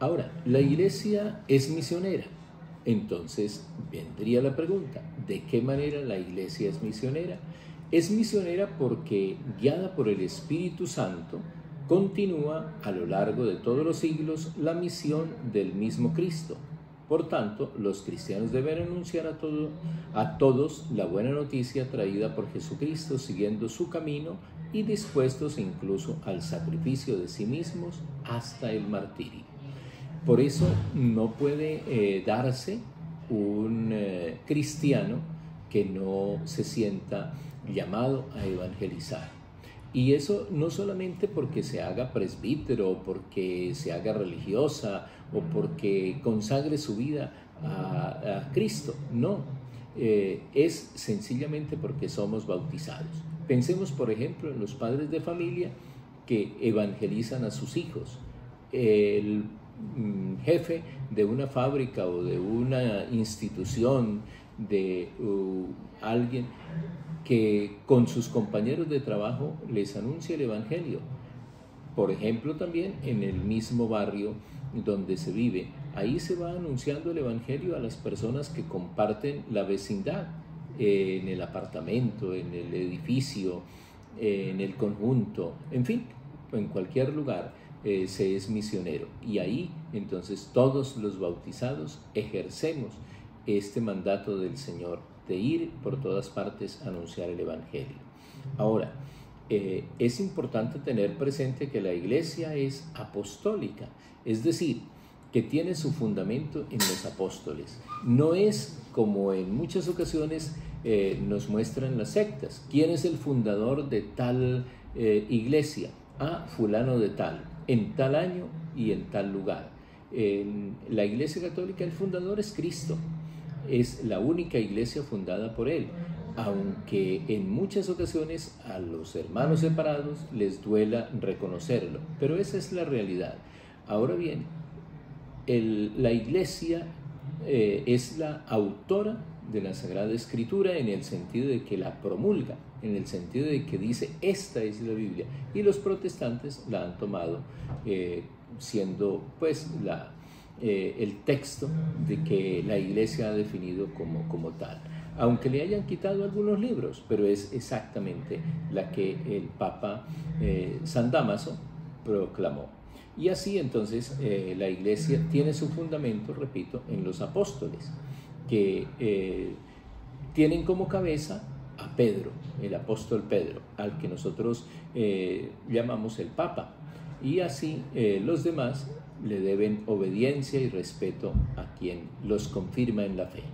Ahora, la iglesia es misionera. Entonces vendría la pregunta, ¿de qué manera la iglesia es misionera? Es misionera porque, guiada por el Espíritu Santo, continúa a lo largo de todos los siglos la misión del mismo Cristo. Por tanto, los cristianos deben anunciar a, todo, a todos la buena noticia traída por Jesucristo, siguiendo su camino y dispuestos incluso al sacrificio de sí mismos hasta el martirio. Por eso no puede eh, darse un eh, cristiano que no se sienta llamado a evangelizar. Y eso no solamente porque se haga presbítero, porque se haga religiosa o porque consagre su vida a, Cristo, no, eh, es sencillamente porque somos bautizados. Pensemos, por ejemplo, en los padres de familia que evangelizan a sus hijos. El jefe de una fábrica o de una institución, de alguien que con sus compañeros de trabajo les anuncia el Evangelio. Por ejemplo, también en el mismo barrio donde se vive, ahí se va anunciando el Evangelio a las personas que comparten la vecindad, en el apartamento, en el edificio, en el conjunto, en fin, en cualquier lugar eh, se es misionero. Y ahí entonces todos los bautizados ejercemos este mandato del Señor de ir por todas partes a anunciar el Evangelio. Ahora, eh, es importante tener presente que la iglesia es apostólica, es decir, que tiene su fundamento en los apóstoles. No es como en muchas ocasiones eh, nos muestran las sectas. ¿Quién es el fundador de tal iglesia? Ah, fulano de tal, en tal año y en tal lugar. En la iglesia católica el fundador es Cristo, es la única iglesia fundada por él, aunque en muchas ocasiones a los hermanos separados les duela reconocerlo, pero esa es la realidad. Ahora bien, la iglesia eh, es la autora de la Sagrada Escritura en el sentido de que la promulga, en el sentido de que dice esta es la Biblia, y los protestantes la han tomado eh, siendo pues la eh, el texto de que la iglesia ha definido como, como tal. Aunque le hayan quitado algunos libros, pero es exactamente la que el Papa San Damaso proclamó. Y así entonces eh, la iglesia tiene su fundamento, repito, en los apóstoles, que tienen como cabeza a Pedro, el apóstol Pedro, al que nosotros llamamos el Papa. Y así los demás le deben obediencia y respeto a quien los confirma en la fe.